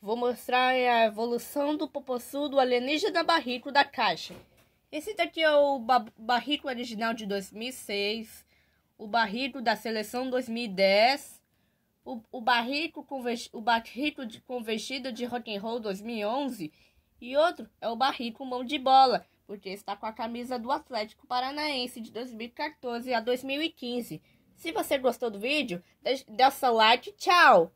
Vou mostrar é a evolução do popossudo alienígena barrico da caixa. Esse daqui é o ba barrico original de 2006, o barrico da seleção 2010, o, o barrico com o barrico de, com vestido de rock and roll 2011 e outro é o barrico mão de bola, porque está com a camisa do Atlético Paranaense de 2014 a 2015. Se você gostou do vídeo, deixe seu like, tchau!